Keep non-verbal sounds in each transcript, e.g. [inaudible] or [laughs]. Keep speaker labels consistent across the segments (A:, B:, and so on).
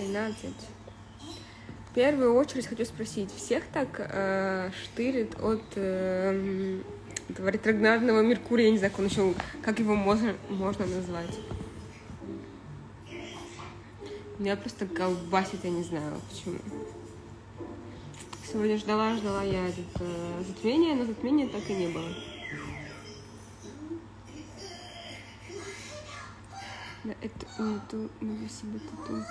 A: 13. В первую очередь хочу спросить, всех так э, штырит от э, этого ретроградного Меркурия, я не знаю, как, он еще, как его можно, можно назвать? Меня просто колбасит, я не знаю почему. Сегодня ждала, ждала я этот, э, затмение, но затмения так и не было. Да, это не то, надо себе тату.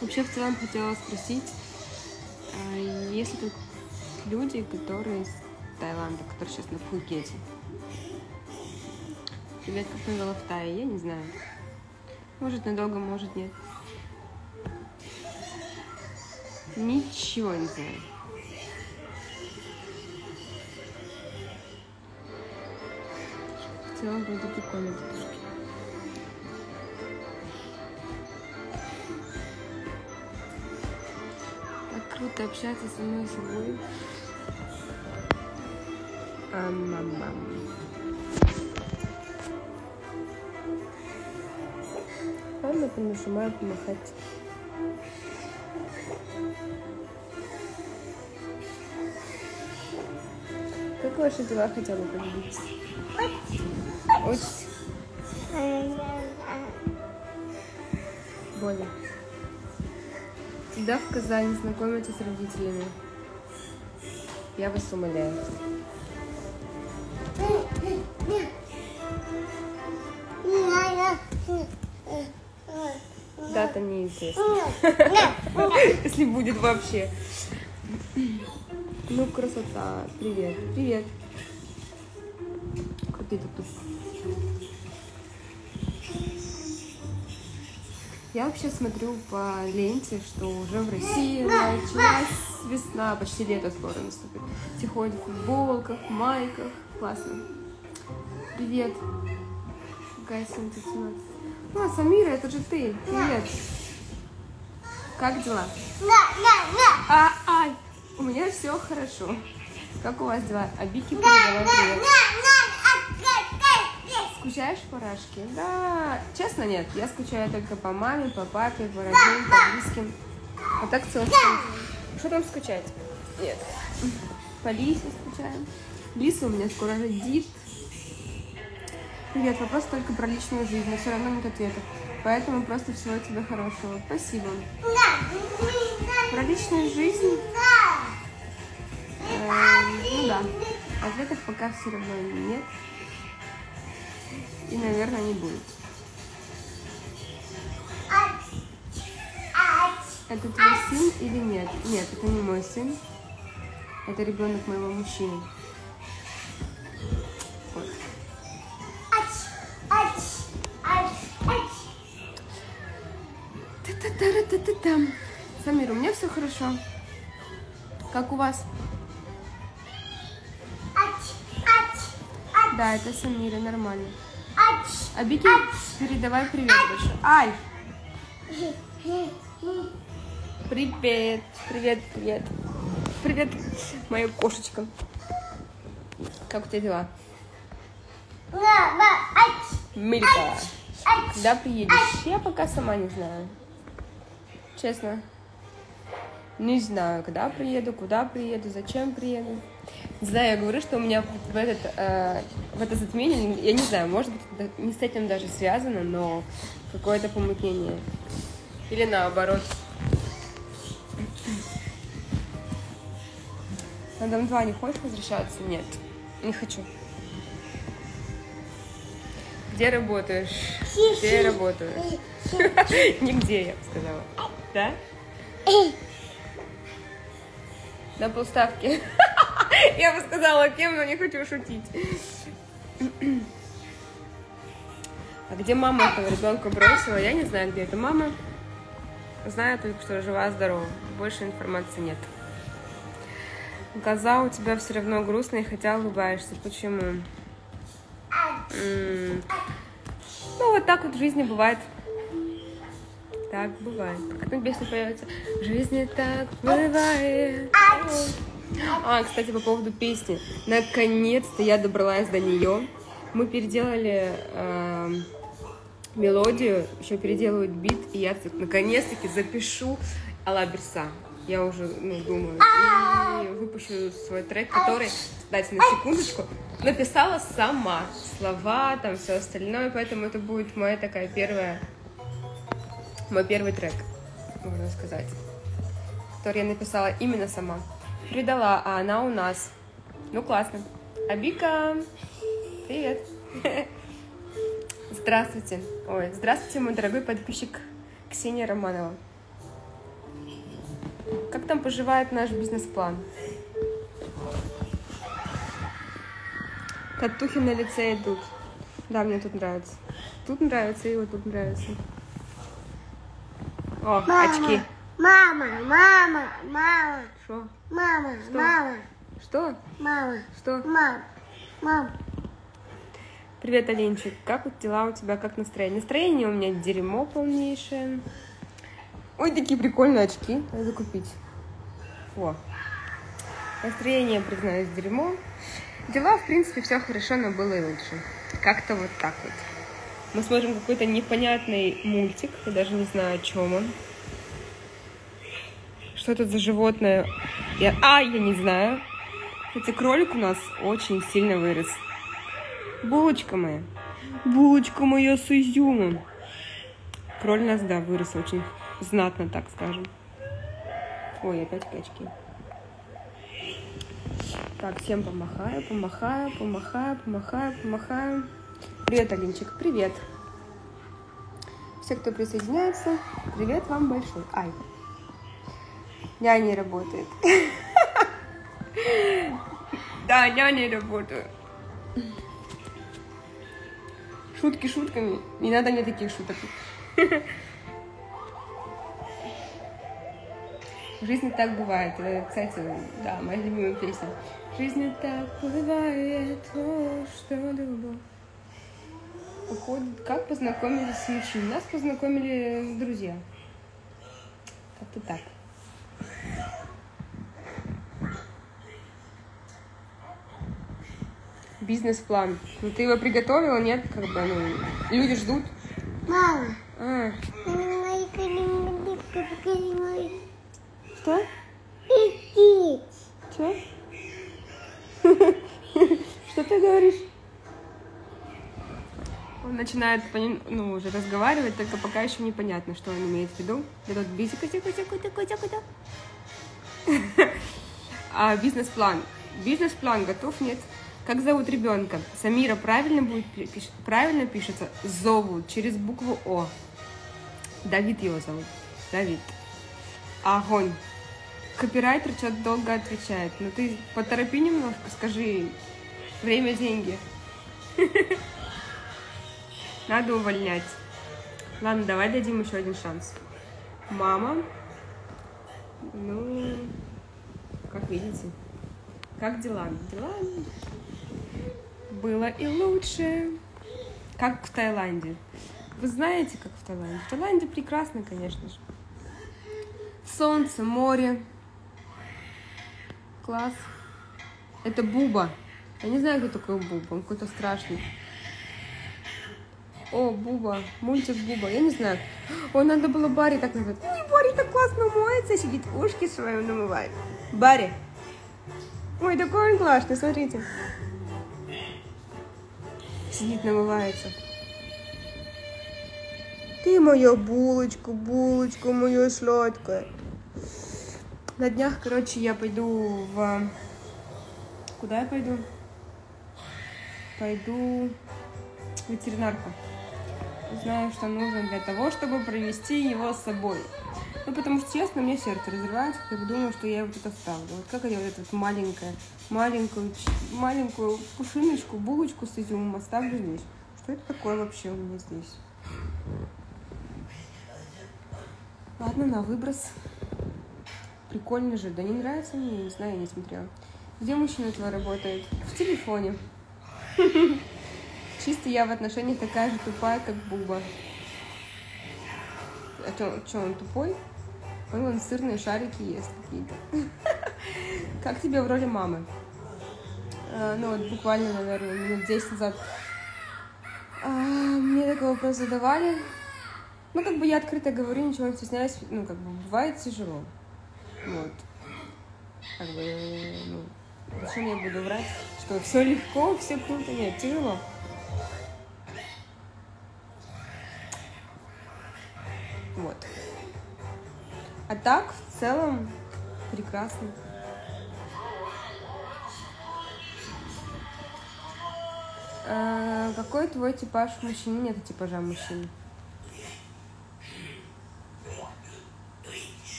A: Вообще, в целом, хотела спросить, а есть ли люди, которые из Таиланда, которые сейчас на Пхукете? Привет, как навела в Тае, я не знаю. Может, надолго, может, нет. Ничего не знаю. Целом, вроде прикольно девушки. Так круто общаться со мной собой. Ам-мам-мам. Ладно, понажимаю помахать. Как ваши дела хотела бы поделиться? Очень. Боля. Всегда в Казани знакомиться с родителями. Я вас умоляю. Дата неизвестна. [laughs] Если будет вообще. Ну, красота. Привет. Привет. Крутый тут. Я вообще смотрю по ленте, что уже в России началась весна, почти лето скоро наступит. Все ходят в футболках, майках. Классно. Привет. Какая сегодня 17? А, Самира, это же ты. Привет. Как дела? А, ай, у меня все хорошо. Как у вас дела? А Бики передавай привет. Скучаешь по Рашке? Да. Честно, нет. Я скучаю только по маме, по папе, по родным, по близким. А так в целом... Что там скучать? Нет. По Лисе скучаем. Лиса у меня скоро родит. Привет, вопрос только про личную жизнь, но все равно нет ответа. Поэтому просто всего тебе хорошего. Спасибо. Про личную жизнь... э, ну да. Ответов пока все равно нет. И, наверное, не будет. Это твой сын или нет? Нет, это не мой сын. Это ребенок моего мужчины. Вот. Та-та-та-та-та-там. Самир, у меня все хорошо. Как у вас? Да, это Самира, нормально. А Бики, передавай привет большой. Ай! Привет, привет, привет. Привет, моя кошечка. Как у тебя дела? Милька. Когда приедешь? Я пока сама не знаю. Честно. Не знаю, когда приеду, куда приеду, зачем приеду. Не знаю, я говорю, что у меня в, этот, э, в это затмение, я не знаю, может быть, не с этим даже связано, но какое-то помутнение. Или наоборот. На дом 2 не хочешь возвращаться? Нет, не хочу. Где работаешь? Где работаешь? [laughs] Нигде, я бы сказала. Да? На полставки. Я бы сказала кем, но не хочу шутить. А где мама этого ребенка бросила? Я не знаю, где эта мама. Знаю только, что жива-здорова. Больше информации нет. Глаза у тебя все равно грустные, хотя улыбаешься. Почему? Ну, вот так вот в жизни бывает. Так бывает. Как там песня появится? В жизни так бывает. А, кстати, по поводу песни. Наконец-то я добралась до нее. Мы переделали э, мелодию, еще переделывают бит, и я так, наконец-таки запишу Алла Берса. Я уже, ну, думаю, и выпущу свой трек, который, кстати, на секундочку, написала сама. Слова, там все остальное, поэтому это будет моя такая первая, мой первый трек, можно сказать, который я написала именно сама. Передала, а она у нас. Ну, классно. Абика, привет. Здравствуйте. Ой, здравствуйте, мой дорогой подписчик Ксения Романова. Как там поживает наш бизнес-план? Татухи на лице идут. Да, мне тут нравится. Тут нравится, и вот тут нравится. О,
B: Мама,
A: очки.
B: Мама, мама, мама,
A: Что?
B: мама,
A: Что?
B: мама,
A: Что?
B: мама,
A: Что?
B: мам, мам.
A: Привет, Алинчик. Как вот дела у тебя? Как настроение? Настроение у меня дерьмо полнейшее. Ой, такие прикольные очки. Надо купить. О. Настроение, признаюсь, дерьмо. Дела, в принципе, все хорошо, но было и лучше. Как-то вот так вот. Мы смотрим какой-то непонятный мультик. Я даже не знаю, о чем он. Что это за животное? Я... А, я не знаю. Кстати, кролик у нас очень сильно вырос. Булочка моя. Булочка моя с изюмом. Кроль у нас, да, вырос очень знатно, так скажем. Ой, опять качки. Так, всем помахаю, помахаю, помахаю, помахаю, помахаю. Привет, Алинчик, привет. Все, кто присоединяется, привет вам большой. Ай, няня работает. [laughs] Да, няня работает. Шутки шутками. Не надо мне таких шуток. В жизни так бывает. Это, Кстати, да, моя любимая песня. В жизни так бывает, о, что любовь. Походу, как познакомились с мужчиной? Нас познакомили друзья. Как-то так. Бизнес-план. Ну ты его приготовила, нет? Как бы, ну, люди ждут.
B: Мама.
A: А, что? Что? [laughs] Что ты говоришь? Он начинает ну, уже разговаривать, только пока еще непонятно, что он имеет в виду. Я тут бизи кутя кутя кутя кутя кутя. А бизнес-план. Бизнес-план готов, нет? Как зовут ребенка? Самира правильно будет пи- пиш- правильно пишется? Зовут через букву О. Давид его зовут. Давид. Огонь. Копирайтер что-то долго отвечает. Ну ты поторопи немножко, скажи. Время деньги. [laughs] Надо увольнять. Ладно, давай дадим еще один шанс. Мама. Ну, как видите. Как дела? Дела было и лучше. Как в Таиланде. Вы знаете, как в Таиланде? В Таиланде прекрасно, конечно же. Солнце, море. Класс. Это Буба. Я не знаю, кто такой Буба. Он какой-то страшный. О, Буба. Мультик Буба. Я не знаю. Ой, надо было Барри так назвать. Ой, Барри так классно моется, сидит, ушки свои намывает. Барри. Ой, такой он классный, смотрите. Сидит, намывается. Ты моя булочка, булочка моя сладкая. На днях, короче, я пойду в... Куда я пойду? Пойду в ветеринарку. Узнаю, что нужно для того, чтобы провести его с собой. Ну, потому что, честно, мне сердце разрывается, когда думаю, что я вот это ставлю. Вот как я вот эту вот маленькое, маленькую, маленькую пушиночку, булочку с изюмом оставлю здесь. Что это такое вообще у меня здесь? Ладно, на выброс. Прикольно же. Да не нравится мне, не знаю, я не смотрела. Где мужчина твой работает? В телефоне. [laughs] Чисто я в отношениях такая же тупая, как Буба. А что, он тупой? Он вон сырные шарики ест какие-то. [laughs] Как тебе в роли мамы? А, ну вот буквально, наверное, минут 10 назад а, мне такой вопрос задавали. Ну, как бы я открыто говорю, ничего не стесняюсь. Ну, как бы бывает тяжело. Вот. Как бы, ну, зачем я буду врать, что все легко, все круто? Нет, тяжело. Вот. А так, в целом, прекрасно. А, какой твой типаж мужчины? Нет типажа мужчин.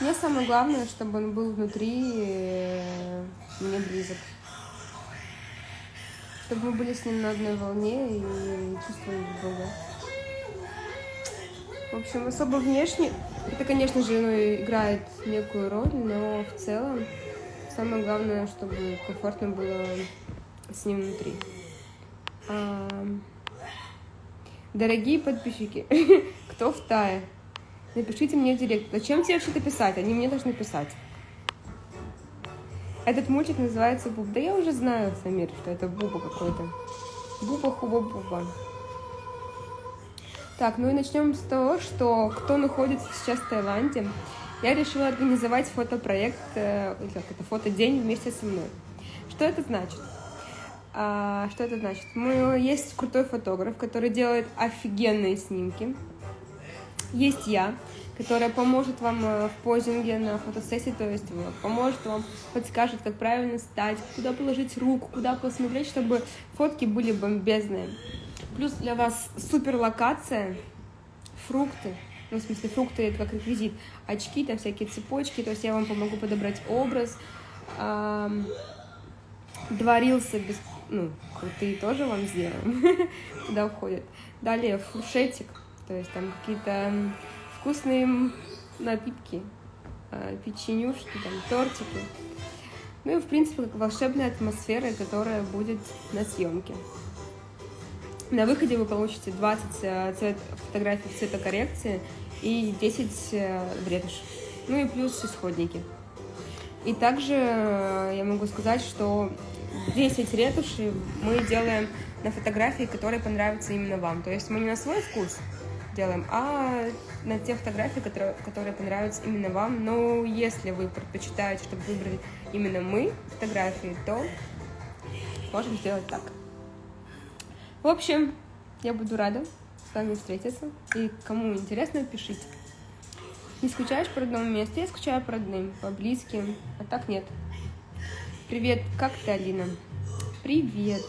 A: Мне самое главное, чтобы он был внутри э, мне близок. Чтобы мы были с ним на одной волне и чувствовали друг друга. В общем, особо внешне, это, конечно же, ну, играет некую роль, но в целом самое главное, чтобы комфортно было с ним внутри. А, Дорогие подписчики, [laughs] кто в Тае? Напишите мне в директ. Зачем тебе вообще-то писать? Они мне должны писать. Этот мультик называется Буб. Да я уже знаю, Самир, что это Буба какой-то. Буба хуба буба. Так, ну и начнем с того, что кто находится сейчас в Таиланде, я решила организовать фотопроект, э, как это, фотодень вместе со мной. Что это значит? А, что это значит? Мы, есть крутой фотограф, который делает офигенные снимки. Есть я, которая поможет вам э, в позинге на фотосессии, то есть поможет вам, подскажет, как правильно стать, куда положить руку, куда посмотреть, чтобы фотки были бомбезные. Плюс для вас супер локация, фрукты, ну, в смысле, фрукты это как реквизит, очки, там всякие цепочки, то есть я вам помогу подобрать образ. Два рилса без, ну, крутые тоже вам сделаем, [laughs] куда уходят. Далее фуршетик, то есть там какие-то вкусные напитки, э, печенюшки, там, тортики. Ну и, в принципе, как волшебная атмосфера, которая будет на съемке. На выходе вы получите 20 э, цвет, фотографий цветокоррекции и 10 э, в ретушь. Ну и плюс исходники. И также я могу сказать, что 10 ретушей мы делаем на фотографии, которые понравятся именно вам. То есть мы не на свой вкус делаем, а на те фотографии, которые, которые понравятся именно вам. Но если вы предпочитаете, чтобы выбрали именно мы фотографии, то можем сделать так. В общем, я буду рада с вами встретиться. И кому интересно, пишите. Не скучаешь по родному месту? Я скучаю по родным, по близким, а так нет. Привет, как ты, Алина? Привет.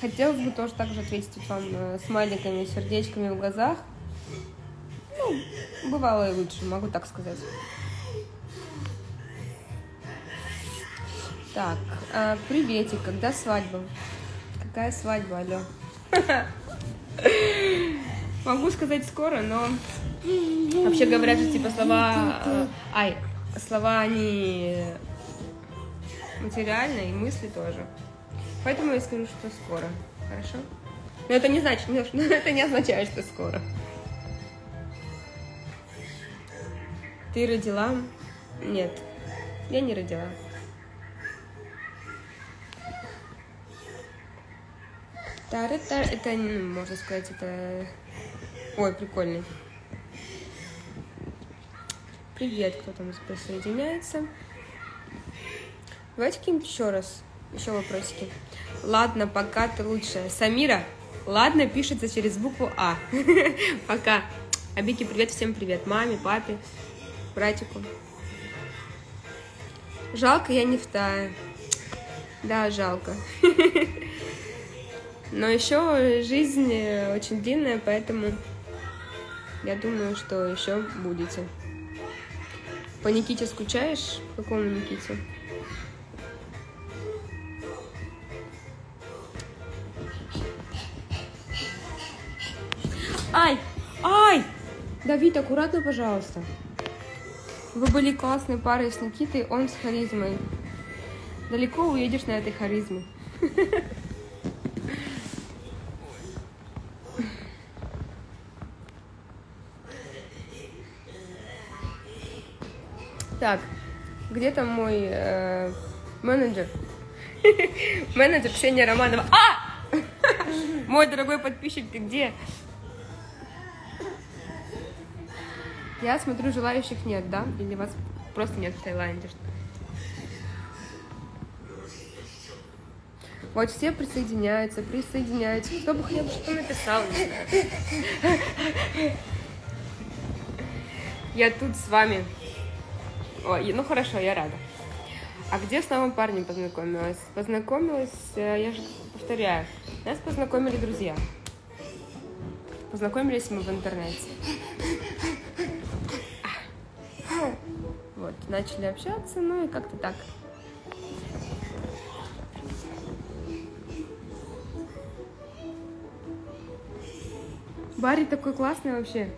A: Хотелось бы тоже так же ответить вам э, смайликами, сердечками в глазах. Ну, бывало и лучше, могу так сказать. Так, а, приветик, когда свадьба? Какая свадьба, алло? [laughs] Могу сказать скоро, но вообще говорят, что типа слова... э, Ай, слова они материальные, и мысли тоже. Поэтому я скажу, что скоро. Хорошо? Но это не значит, [laughs] но это не означает, что скоро. Ты родила? Нет, я не родила. Тара-тара, это, ну, можно сказать, это... Ой, прикольный. Привет, кто там присоединяется. Давайте какие-нибудь еще раз, еще вопросики. Ладно, пока ты лучшая. Самира, ладно, пишется через букву А. [laughs] Пока. Абики, привет, всем привет. Маме, папе, братику. Жалко, я не в тае. Да, жалко. [laughs] Но еще жизнь очень длинная, поэтому я думаю, что еще будете. По Никите скучаешь? По какому Никите? Давид, аккуратно, пожалуйста. Вы были классной парой с Никитой, он с харизмой. Далеко уедешь на этой харизме. Так, Где там мой э, менеджер? [laughs] Менеджер Ксения Романова. А! [laughs] Мой дорогой подписчик, ты где? Я смотрю, желающих нет, да? Или вас просто нет в Таиланде? Вот все присоединяются, присоединяются. Кто бы хотя что написал. Я тут с вами. Ой, ну хорошо, я рада. А где с новым парнем познакомилась? Познакомилась, э, я же повторяю, нас познакомили друзья. Познакомились мы в интернете. Начали общаться, ну и как-то так. Барри такой классный вообще.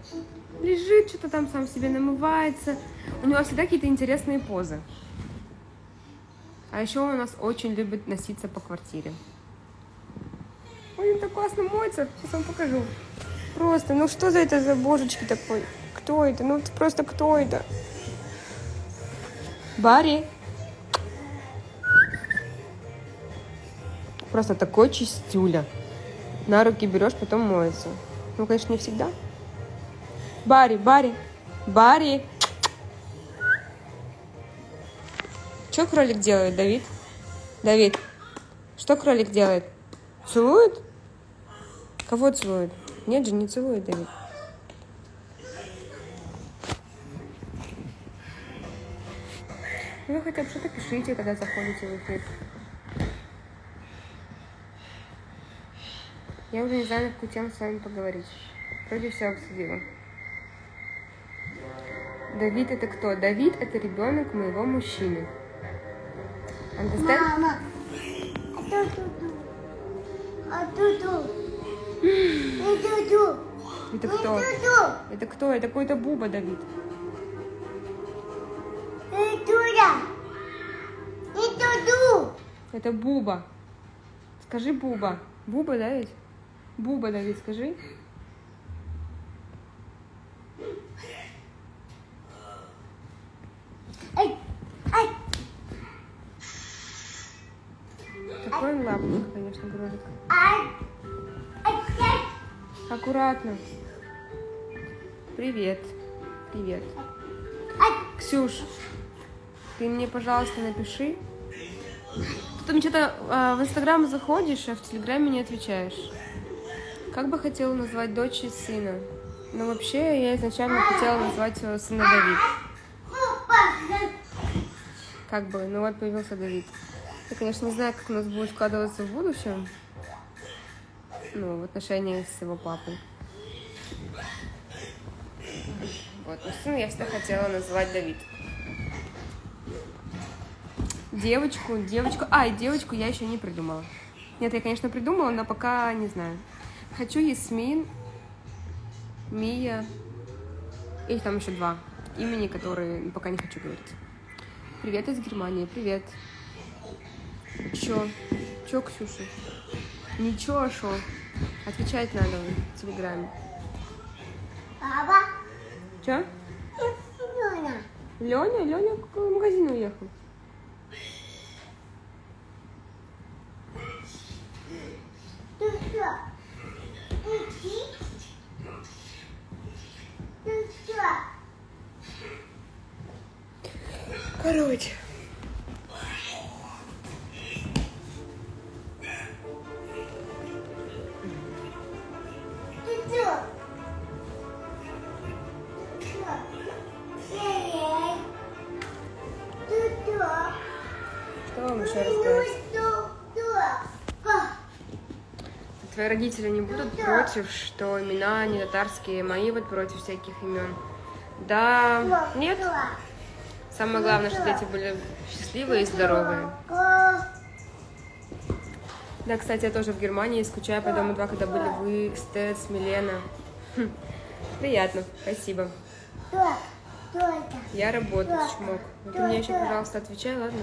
A: Лежит, что-то там сам себе намывается. У него всегда какие-то интересные позы. А еще он у нас очень любит носиться по квартире. Ой, он так классно моется. Сейчас вам покажу. Просто, ну что за это за божечки такой? Кто это? Ну просто кто это? Барри. Просто такой чистюля. На руки берешь, потом моется. Ну, конечно, не всегда. Барри, Барри, Барри. Что кролик делает, Давид? Давид, что кролик делает? Целует? Кого целует? Нет же, не целует, Давид. Ну, хотя бы что-то пишите, когда заходите в эфир. Я уже не знаю, на какую тему с вами поговорить. Вроде все обсудила. Давид это кто? Давид это ребенок моего мужчины. Understand?
B: Мама. А ту-ту-ту. А ту-ту.
A: Это кто? Это кто? Это какой-то Буба, Давид. Это Буба. Скажи Буба. Буба, да ведь? Буба, Давид, скажи.
B: Ай. Ай.
A: Такой лапник, конечно.
B: Ай.
A: Аккуратно. Привет. Привет. Ксюш, ты мне, пожалуйста, напиши. Там что-то а, в Инстаграм заходишь, а в Телеграме не отвечаешь. Как бы хотела назвать дочь и сына? Но вообще я изначально хотела назвать своего сына Давид. Как бы, ну вот появился Давид. Я, конечно, не знаю, как у нас будет складываться в будущем. Ну, в отношениях с его папой. Вот, но сына я всегда хотела назвать Давид. Девочку, девочку. А, и девочку я еще не придумала. Нет, я, конечно, придумала, но пока не знаю. Хочу Ясмин, Мия. И там еще два имени, которые пока не хочу говорить. Привет из Германии, привет. Чё? Чё, Ксюша? Ничего, шо? Отвечать надо в Телеграме.
B: Папа.
A: Чё?
B: Лена.
A: Леня? Леня в магазин уехал. Родители не будут против, что имена не татарские, мои вот против всяких имен. Да, нет. Самое главное, что дети были счастливые и здоровые. Да, кстати, я тоже в Германии скучаю по дому 2, когда были вы, Стец, Милена. Хм, Приятно, спасибо. Я работаю, чмок. Ты мне еще, пожалуйста, отвечай, ладно?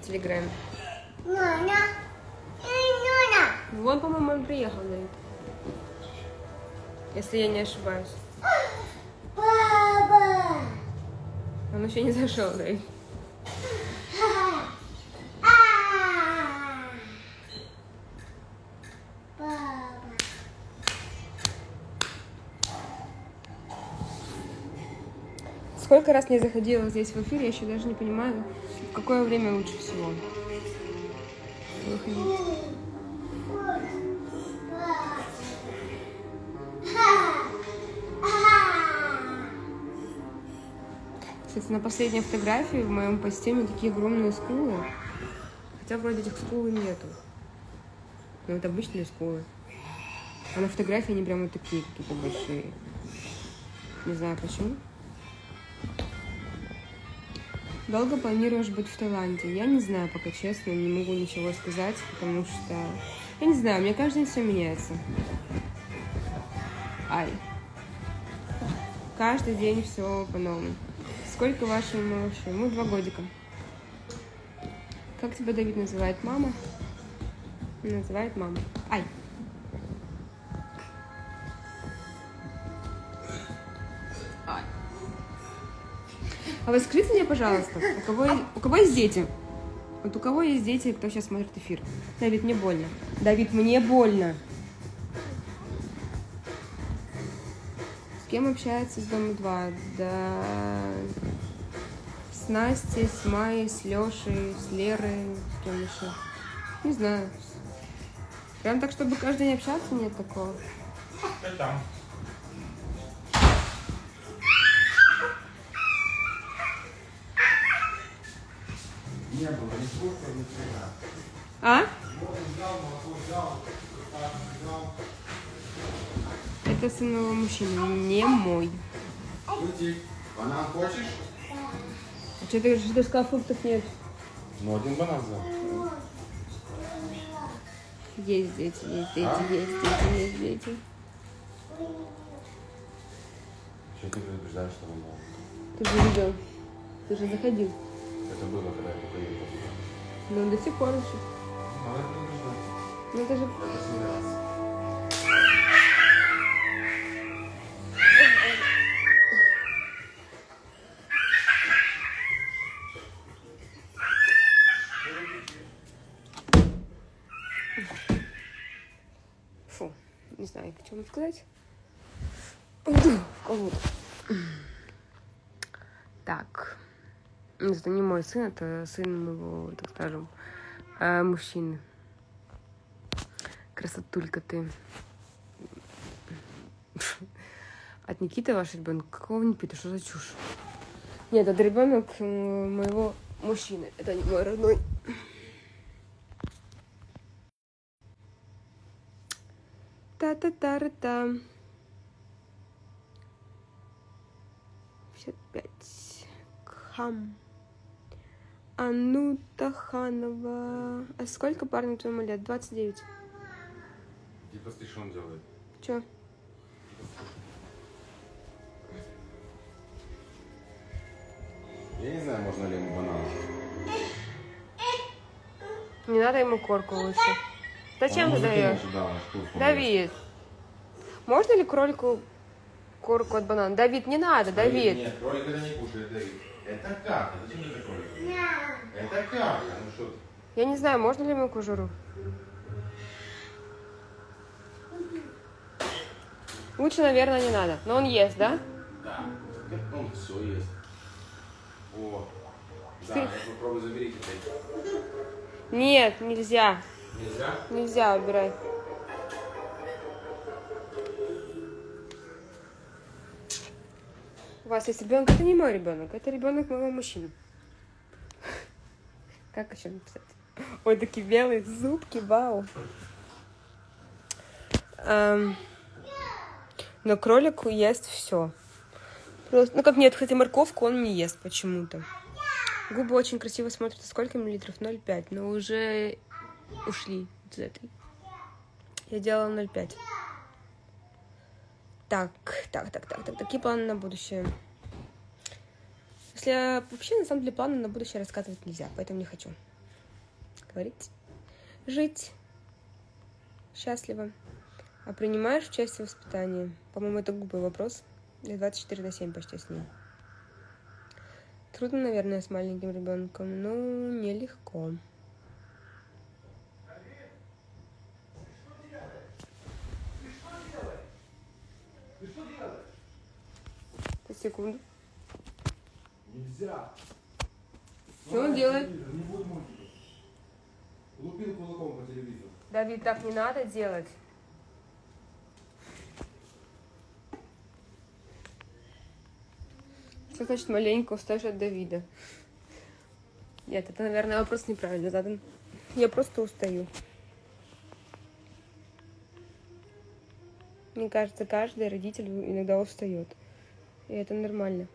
A: В Телеграме. Вон, по-моему, он приехал, Давид. Если я не ошибаюсь.
B: Папа!
A: Он еще не зашел, Давид. А! Сколько раз не заходила здесь в эфир, я еще даже не понимаю, в какое время лучше всего. Кстати, на последней фотографии в моем меня такие огромные скулы. Хотя вроде этих скул нету. Но это обычные скулы. А на фотографии они прям вот такие какие-то большие. Не знаю почему. Долго планируешь быть в Таиланде? Я не знаю пока, честно, не могу ничего сказать, потому что... Я не знаю, мне каждый день все меняется. Ай. Каждый день все по-новому. Сколько вашему малышу? Ему два годика. Как тебя Давид называет? Мама? Называет мама. Ай. Ай. А вы скажите мне, пожалуйста, у кого, у кого есть дети? Вот у кого есть дети, кто сейчас смотрит эфир? Давид, мне больно. Давид, мне больно. Кем общается с Дома 2? Да... С Настей, с Майей, с Лешей, с Лерой, с кем еще? Не знаю. Прям так, чтобы каждый день общаться, нет такого.
C: Не было ни слуха, ни хрена.
A: А?
C: Воду взял, молоко взял,
A: моего мужчины, не мой.
C: Уйди. Банан хочешь?
A: А что ты, что ты сказал, фруктов нет?
C: Ну, один банан взял.
A: Есть дети, есть дети,
C: А?
A: есть дети, есть дети.
C: Что ты предупреждаешь, что банан?
A: Ты же видел. Ты же заходил.
C: Это было, когда я только ехал.
A: Ну, до сих пор еще.
C: Надо предупреждать.
A: Ну, это же...
C: Последний
A: не знаю, о чем сказать. Кого-то. Так. Это не мой сын, это сын моего, так скажем, э, мужчины. Красотулька ты. От Никиты ваш ребенок? Какого Никиты? Что за чушь? Нет, это ребенок моего мужчины. Это не мой родной. Та-та-та-та-та. 55. Хам. Анута Ханова. А сколько парню твоему лет? 29.
C: Типа, смотри, что он делает.
A: Чё?
C: Я не знаю, можно ли ему банан.
A: Не надо ему корку лучше. Зачем
C: Он
A: ты даешь? Давид. Можно ли кролику корку от банана? Давид, не надо, Давид.
C: Нет, кролик это не кушает, Давид. Это как? Зачем это кролик? Это как? Ну что ты?
A: Я не знаю, можно ли ему кожуру? Лучше, наверное, не надо. Но он ест, да?
C: Да. Он все ест. О. Да,
A: Ты-
C: я попробую заберите.
A: Нет, нельзя.
C: Нельзя?
A: Нельзя, убирай. У вас есть ребенок, это не мой ребенок, это ребенок моего мужчины. Как еще написать? Ой, такие белые зубки, вау. Эм, но кролик ест все. Просто, ну как нет, кстати, морковку он не ест почему-то. Губы очень красиво смотрятся. Сколько миллилитров? 0,5. Но уже ушли из этой. Я делала 0,5. Так, так, так, так, так. Такие планы на будущее. Если вообще, на самом деле, планы на будущее рассказывать нельзя, поэтому не хочу говорить. Жить счастливо. А принимаешь участие в воспитании? По-моему, это глупый вопрос. Я 24 на 7 почти с ним. Трудно, наверное, с маленьким ребенком, но нелегко. Секунду.
C: Нельзя.
A: Что он делает?
C: Не будет мультиков. Лупил кулаком по телевизору.
A: Давид, так не надо делать. Что значит маленько устаешь от Давида? Нет, это, наверное, вопрос неправильно задан. Я просто устаю. Мне кажется, каждый родитель иногда устает. И это нормально.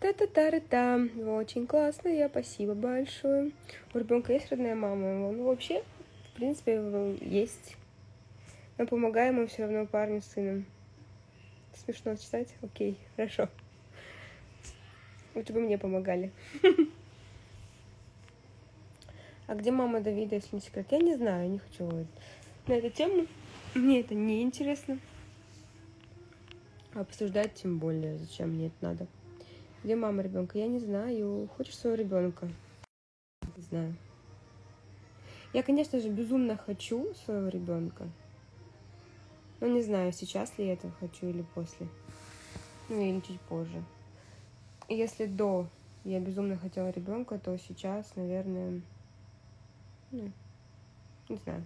A: Та-та-та-та-та. Очень классно, я спасибо большое. У ребенка есть родная мама? Ну, вообще, в принципе, есть. Но помогаем мы все равно парню с сыном. Смешно читать? Окей, хорошо. Лучше бы мне помогали. [laughs] А где мама Давида, если не секрет? Я не знаю, не хочу на эту тему. Мне это не интересно. Обсуждать тем более, зачем мне это надо. Где мама ребенка? Я не знаю. Хочешь своего ребенка? Не знаю. Я, конечно же, безумно хочу своего ребенка. Но не знаю, сейчас ли я это хочу или после. Ну, или чуть позже. Если до я безумно хотела ребенка, то сейчас, наверное, ну, не знаю.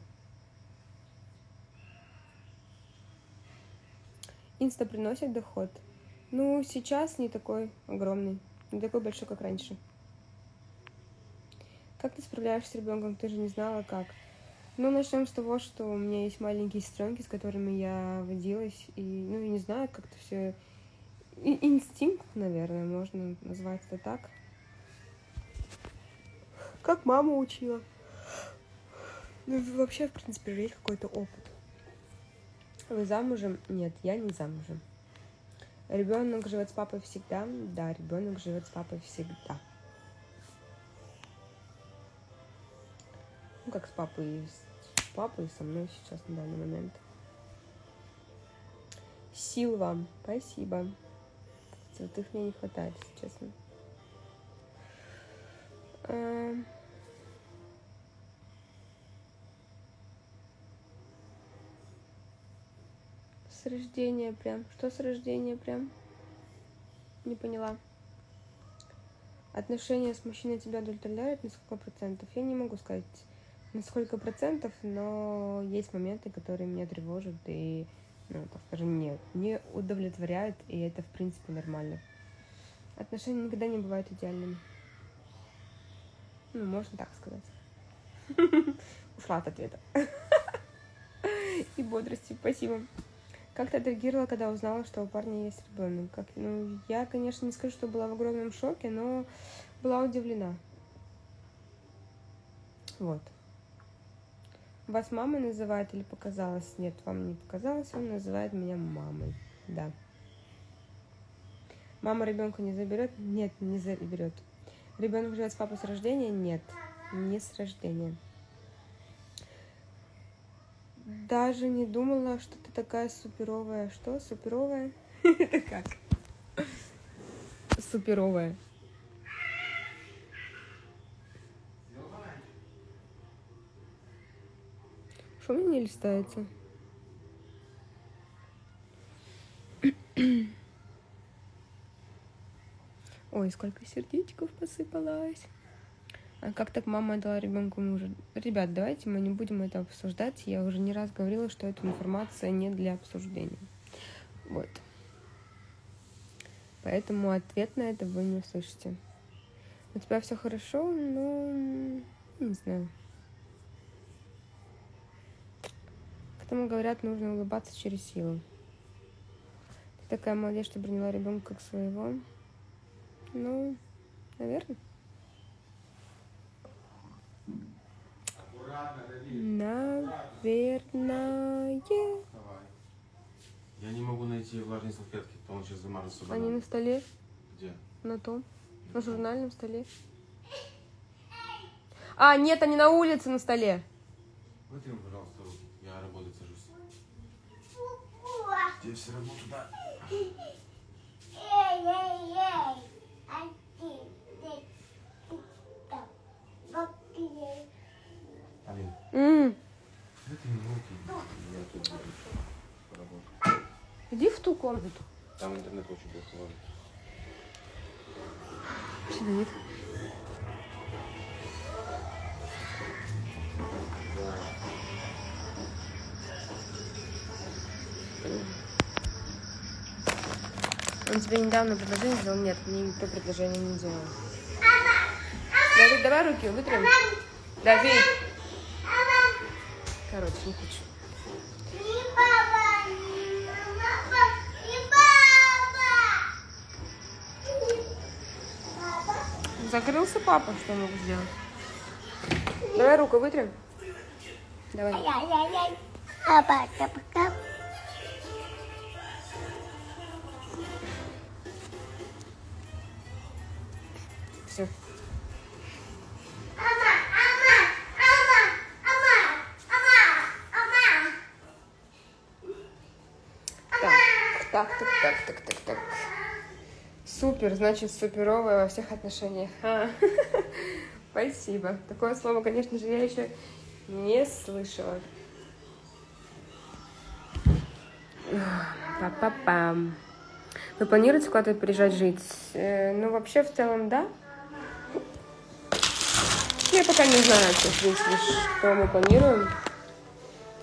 A: Инста приносит доход. Ну, сейчас не такой огромный, не такой большой, как раньше. Как ты справляешься с ребенком? Ты же не знала, как. Ну, начнем с того, что у меня есть маленькие сестренки, с которыми я водилась, и, ну, я не знаю, как-то все инстинкт, наверное, можно назвать это так. Как мама учила. Ну, вообще, в принципе, же есть какой-то опыт. Вы замужем? Нет, я не замужем. Ребенок живет с папой всегда? Да, ребенок живет с папой всегда. Ну, как с папой, с папой со мной сейчас на данный момент. Сил вам. Спасибо. Святых мне не хватает, если честно. С рождения прям. Что с рождения прям? Не поняла. Отношения с мужчиной тебя удовлетворяют на сколько процентов? Я не могу сказать на сколько процентов, но есть моменты, которые меня тревожат и, ну, так скажем, не, не удовлетворяют, и это, в принципе, нормально. Отношения никогда не бывают идеальными. Ну, можно так сказать. [laughs] Ушла от ответа. [laughs] И бодрости, спасибо. Как ты отреагировала, когда узнала, что у парня есть ребенок? Как, ну, я, конечно, не скажу, что была в огромном шоке, но была удивлена. Вот. Вас мамой называют или показалось? Нет, вам не показалось, он называет меня мамой. Да. Мама ребенка не заберет? Нет, не заберет. Ребенок живет с папой с рождения? Нет, не с рождения. Даже не думала, что ты такая суперовая. Что? Суперовая? [laughs] Это как? Суперовая. Что мне не листается? Ой, сколько сердечков посыпалось. А как так мама дала ребенку мужа? Ребят, давайте мы не будем это обсуждать. Я уже не раз говорила, что эта информация не для обсуждения. Вот. Поэтому ответ на это вы не услышите. У тебя все хорошо, но не знаю. К тому говорят, нужно улыбаться через силу. Ты такая молодец, что приняла ребенка как своего. Ну, наверное. Наверное.
C: Давай. Я не могу найти влажные салфетки, потому что сейчас замажу собой.
A: Они на столе,
C: Где?
A: на том, на журнальном столе. А, нет, они на улице на столе.
C: Вытри, пожалуйста, руки. Я работать сажусь. Тебе все равно туда. Алин,
A: М,
C: это не руки. Я тут буду
A: Иди в ту комнату.
C: Там интернет очень плохо ловит.
A: Что, Давид? Он тебе недавно предложение сделал? Нет, мне никто предложение не делал. Давид, давай руки вытрем. Давид. Короче, не хочу.
B: И папа, и мама, и папа.
A: Закрылся папа, что я могу сделать? Давай руку вытрем. Давай.
B: Папа, папа,
A: Супер, значит, суперовая во всех отношениях. А. [laughs] Спасибо. Такое слово, конечно же, я еще не слышала. Па-па-пам. Вы планируете куда-то приезжать жить? Э, ну, вообще, в целом, да. Я пока не знаю, в принципе, что мы планируем.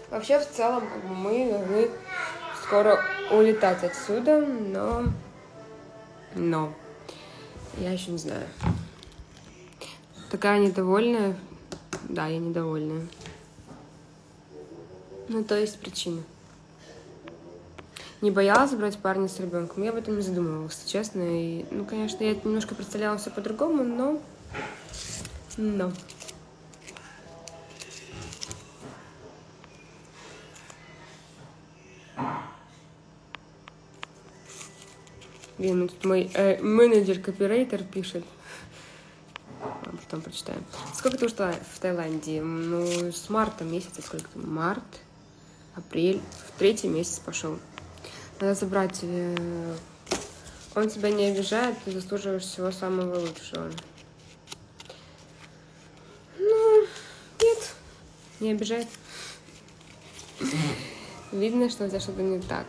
A: Вообще, в целом, мы должны скоро улетать отсюда, но... Но... Я еще не знаю. Такая недовольная. Да, я недовольная. Ну, то есть причина. Не боялась брать парня с ребенком. Я об этом не задумывалась, честно. И, ну, конечно, я немножко представляла все по-другому, но... Но... Блин, ну тут мой э, менеджер-копирайтер пишет. Потом прочитаем. Сколько ты ушла в Таиланде? Ну, с марта месяца, сколько там? Март, апрель, в третий месяц пошел. Надо забрать. э, Он тебя не обижает, ты заслуживаешь всего самого лучшего. Ну, нет, не обижает. Видно, что у тебя что-то не так.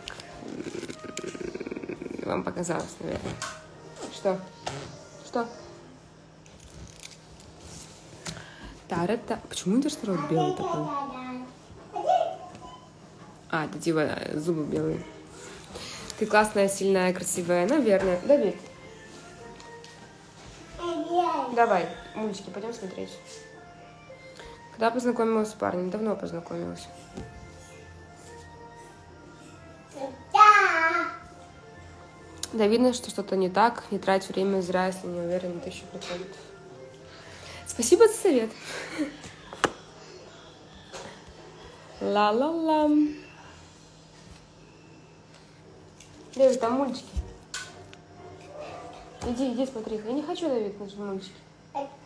A: Вам показалось, наверное. Что? Что? Тарата. Почему интерстирол белый такой? А, это типа э, зубы белые. Ты классная, сильная, красивая. Наверное. Давид, давай, мультики, пойдем смотреть. Когда познакомилась с парнем? Давно познакомилась.
B: Да,
A: видно, что что-то не так. Не трать время зря, если не уверен на тысячу процентов. Спасибо за совет. Ла-ла-ла. Дэвид, там мультики. Иди, иди, смотри. Я не хочу, Давид, на мультики.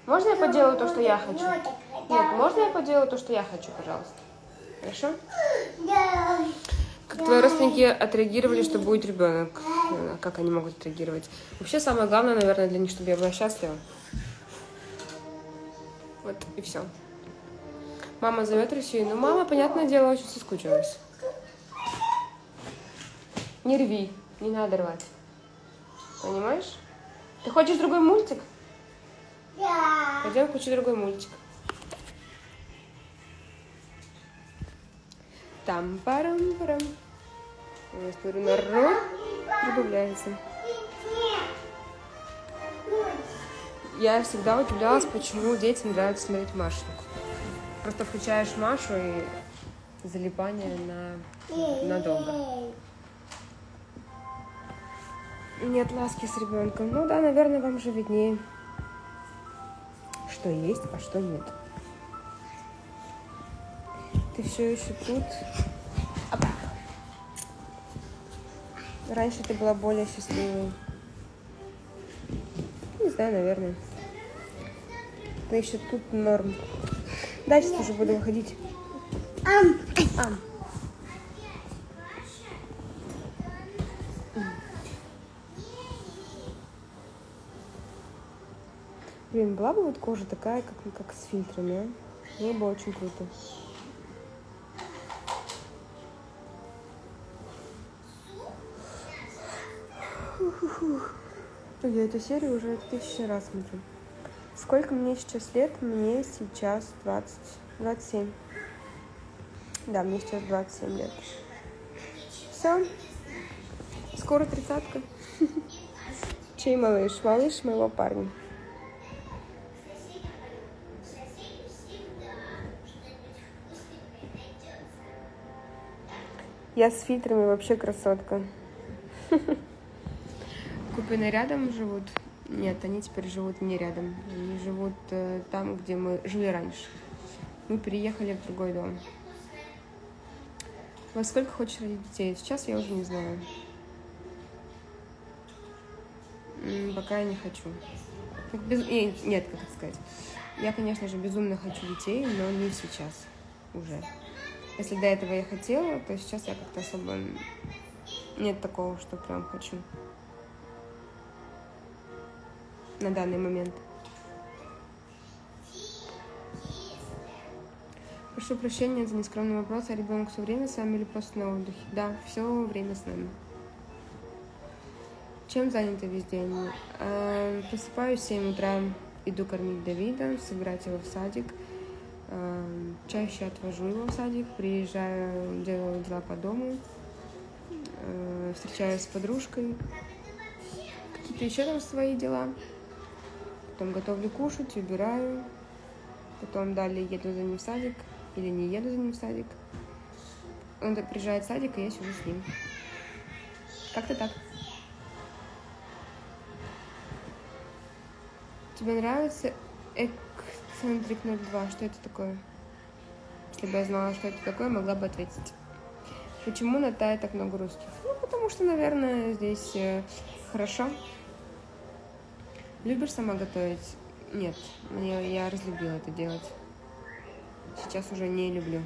A: Можно я поделаю то, что я хочу? Нет, можно я поделаю то, что я хочу, пожалуйста? Хорошо? Как твои родственники отреагировали, что будет ребенок? Э, Как они могут отреагировать? Вообще самое главное, наверное, для них, чтобы я была счастлива. Вот и все. Мама зовет Россию. Ну, мама, понятное дело, очень соскучилась. Не рви, не надо рвать. Понимаешь? Ты хочешь другой мультик?
B: Да.
A: Пойдем включи другой мультик. там парам парам Я смотрю, народ добавляется. Я всегда удивлялась, почему детям нравится смотреть Машеньку. Просто включаешь Машу и залипание на надолго. Нет ласки с ребенком. Ну да, наверное, вам же виднее, что есть, а что нет. Ты все еще тут. Раньше ты была более счастливой. Не знаю, наверное. Ты еще тут норм. Дальше тоже буду выходить.
B: Ам.
A: Ам. Блин, была бы вот кожа такая, как, как с фильтрами, а? Было бы очень круто. Я эту серию уже тысячу раз смотрю. Сколько мне сейчас лет? Мне сейчас 20, 27. Да, мне сейчас 27 лет. Все. Скоро тридцатка. [laughs] Чей малыш? Малыш моего парня. Я с фильтрами вообще красотка. [laughs] Купины рядом живут? Нет, они теперь живут не рядом. Они живут э, там, где мы жили раньше. Мы переехали в другой дом. Во сколько хочешь родить детей? Сейчас я уже не знаю. Пока я не хочу. Без- Нет, как это сказать. Я, конечно же, безумно хочу детей, но не сейчас уже. Если до этого я хотела, то сейчас я как-то особо... Нет такого, что прям хочу. На данный момент. Прошу прощения за нескромный вопрос. А ребенок все время с вами или просто на отдыхе? Да, все время с нами. Чем заняты весь день? Э, Просыпаюсь в 7 утра, иду кормить Давида, собирать его в садик. Э, Чаще отвожу его в садик, приезжаю, делаю дела по дому, э, встречаюсь с подружкой, какие-то еще там свои дела. Потом готовлю кушать, убираю. Потом далее еду за ним в садик или не еду за ним в садик. Он приезжает в садик, и я сижу с ним. Как-то так. Тебе нравится Экцентрик 02? Что это такое? Если бы я знала, что это такое, могла бы ответить. Почему на Тае так много русских? Ну, потому что, наверное, здесь э, хорошо. Любишь сама готовить? Нет, мне, я разлюбила это делать. Сейчас уже не люблю.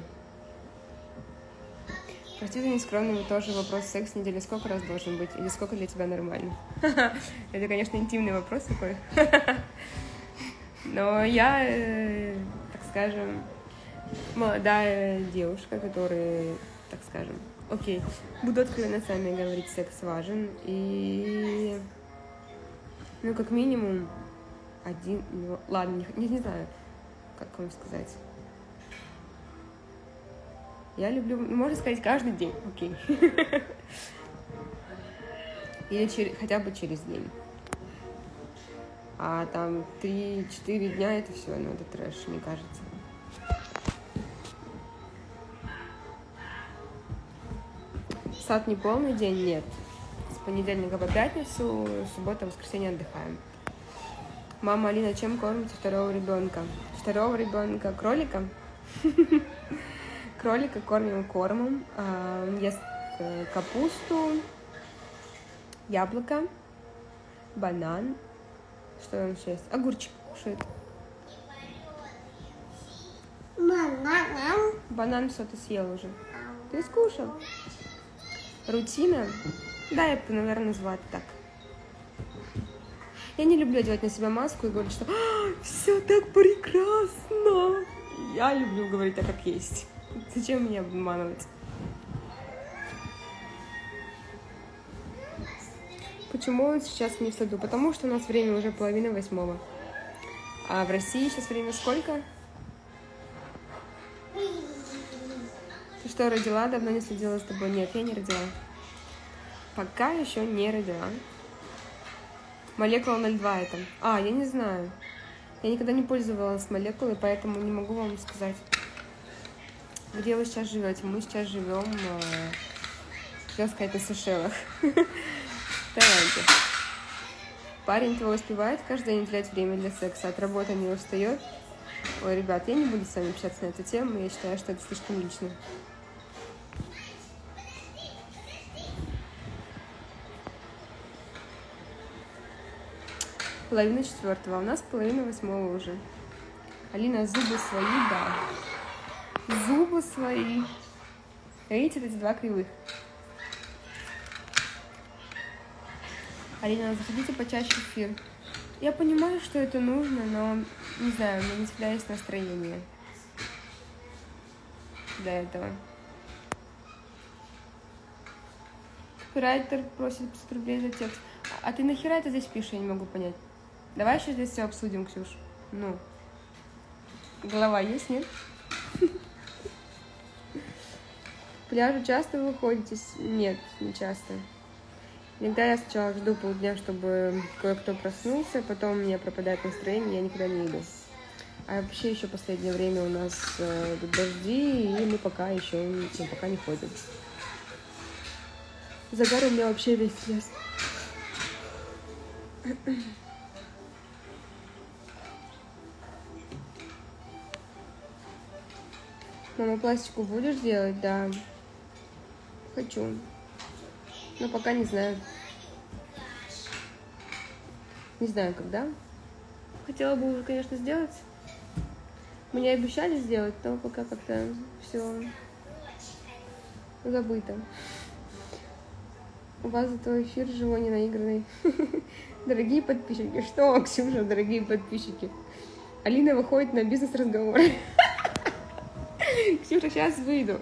A: Прости за нескромный тоже вопрос. Секс в неделю сколько раз должен быть? Или сколько для тебя нормально? [laughs] Это, конечно, интимный вопрос такой. [laughs] Но я, э, так скажем, молодая девушка, которая, так скажем, окей, буду откровенно с вами говорить, секс важен. И, ну, как минимум, один, ну, ладно, не, не, не знаю, как вам сказать. Я люблю, ну, можно сказать, каждый день, окей. [laughs] Или чер- хотя бы через день. А там 3-4 дня это все, ну это трэш, мне кажется. Сад не полный день, нет. Понедельника по пятницу, суббота, воскресенье отдыхаем. Мама Алина чем кормит второго ребенка? Второго ребенка кролика. Кролика кормим кормом. А, Он ест э, капусту, яблоко, банан. Что он еще ест? Огурчик кушает. Банан все ты съел уже. Ты скушал. Рутина? Да, я наверное, назвала это так. Я не люблю одевать на себя маску и говорить, что все так прекрасно. Я люблю говорить так, как есть. Зачем меня обманывать? Почему он сейчас не в саду? Потому что у нас время уже половина восьмого. А в России сейчас время сколько? Ты что, родила? Давно не следила за тобой? Нет, я не родила. Пока еще не родила. Молекула 02 это. А, я не знаю. Я никогда не пользовалась молекулой, поэтому не могу вам сказать. Где вы сейчас живете? Мы сейчас живем, э, сказать, на Сейшелах. [laughs] Давайте. Парень твой успевает каждый день уделять время для секса, от работы не устает. Ой, ребят, я не буду с вами общаться на эту тему, я считаю, что это слишком лично. Половина четвертого, а у нас половина восьмого уже. Алина, зубы свои, да. Зубы свои. Видите, эти два кривых. Алина, заходите почаще в эфир. Я понимаю, что это нужно, но не знаю, у меня не всегда есть настроение для этого. Копирайтер просит 500 рублей за текст. А ты нахера это здесь пишешь, я не могу понять. Давай еще здесь все обсудим, Ксюш. Ну. Голова есть, нет? Пляжу часто выходите? Нет, не часто. Иногда я сначала жду полдня, чтобы кое-кто проснулся, потом у меня пропадает настроение, я никуда не иду. А вообще еще последнее время у нас э, дожди, и мы пока еще ну, пока не ходим. Загар у меня вообще весь лес. Мама, пластику будешь делать? Да. Хочу. Но пока не знаю. Не знаю, когда. Хотела бы уже, конечно, сделать. Мне обещали сделать, но пока как-то все забыто. У вас зато эфир живой, не наигранный. [laughs] Дорогие подписчики. Что, Ксюша, дорогие подписчики? Алина выходит на бизнес-разговор. [laughs] [laughs] Ксюша, сейчас выйду.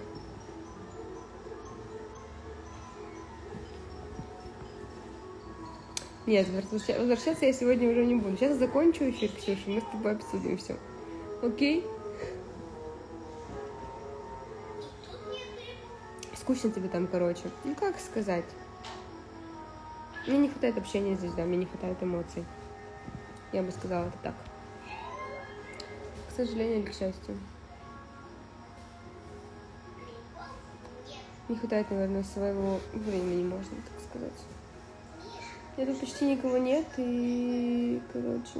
A: Нет, возвраща- возвращаться я сегодня уже не буду. Сейчас закончу эфир, Ксюша, мы с тобой обсудим все. Окей? Скучно тебе там, короче. Ну, как сказать? Мне не хватает общения здесь, да, мне не хватает эмоций. Я бы сказала это так. К сожалению или к счастью. Не хватает, наверное, своего времени, можно так сказать. Я тут почти никого нет, и, короче...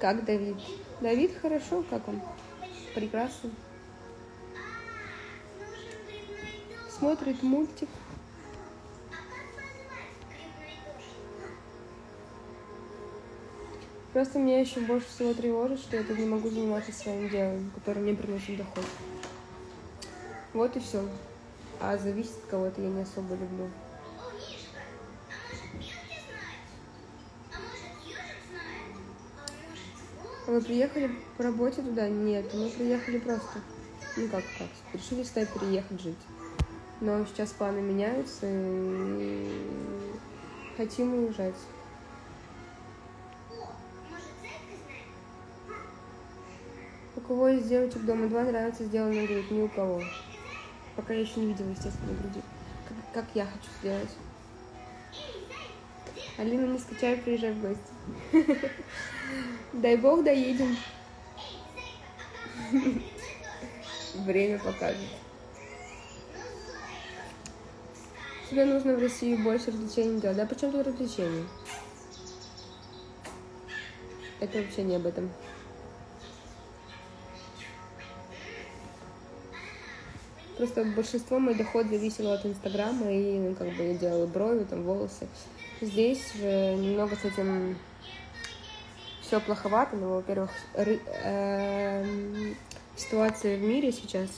A: Как Давид? Давид хорошо, как он? Прекрасно. Смотрит мультик. Просто меня еще больше всего тревожит, что я тут не могу заниматься своим делом, которое мне приносит доход. Вот и все. А зависеть от кого-то я не особо люблю. А вы приехали по работе туда? Нет, мы приехали просто. Ну как, как, решили сюда переехать жить. Но сейчас планы меняются и хотим уезжать. Кого из девочек дома два нравится сделанная грудь? Ни у кого. Пока я еще не видела, естественно, груди. Как, как я хочу сделать. Алина, не скучай, приезжай в гости. [laughs] Дай бог доедем. [laughs] Время покажет. Тебе нужно в России больше развлечений делать. Да почему тут развлечения? Это вообще не об этом. Просто большинство мой доход зависело от Инстаграма, и ну, как бы я делала брови, там, волосы. Здесь же немного с этим все плоховато, но, во-первых, ры- эм, ситуация в мире сейчас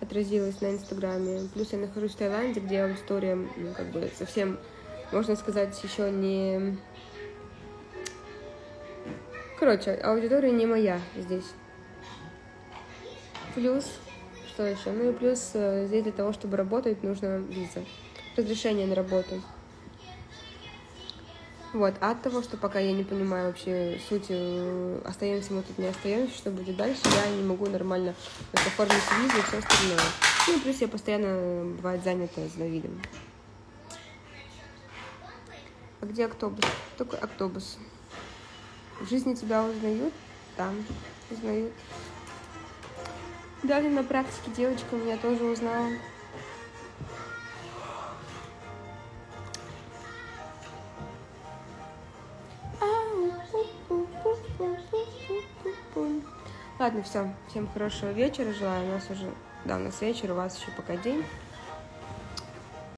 A: отразилась на Инстаграме. Плюс я нахожусь в Таиланде, где аудитория, ну, как бы, совсем, можно сказать, еще не... Короче, аудитория не моя здесь. Плюс, что еще? Ну и плюс э, здесь для того, чтобы работать, нужно виза. Разрешение на работу. Вот, а от того, что пока я не понимаю вообще суть, э, остаемся мы тут, не остаемся, что будет дальше, я не могу нормально оформить визу и все остальное. Ну и плюс я постоянно бывает занята с Давидом. А где автобус? Только автобус. В жизни тебя узнают? Там узнают. Даже на практике девочка меня тоже узнала. Ладно, все. Всем хорошего вечера желаю. У нас уже, да, у нас вечер, у вас еще пока день.